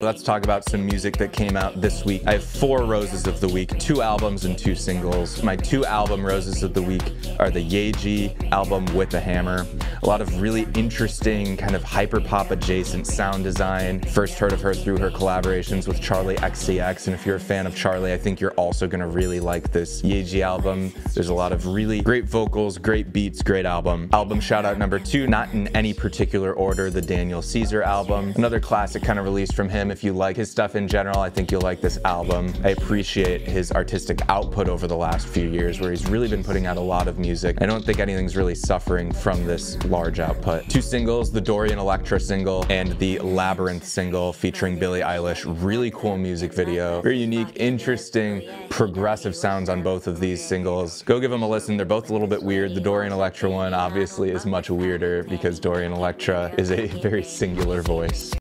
Let's talk about some music that came out this week. I have four roses of the week, two albums and two singles. My two album roses of the week are the Yaeji album with a hammer. A lot of really interesting kind of hyperpop adjacent sound design. First heard of her through her collaborations with Charli XCX, and if you're a fan of Charli, I think you're also gonna really like this Yaeji album. There's a lot of really great vocals, great beats, great album. Album shout out number two, not in any particular order, the Daniel Caesar album. Another classic kind of release from him if you like his stuff in general, I think you'll like this album. I appreciate his artistic output over the last few years where he's really been putting out a lot of music. I don't think anything's really suffering from this large output. Two singles, the Dorian Electra single and the Labrinth single featuring Billie Eilish. Really cool music video. Very unique, interesting, progressive sounds on both of these singles. Go give them a listen. They're both a little bit weird. The Dorian Electra one obviously is much weirder because Dorian Electra is a very singular voice.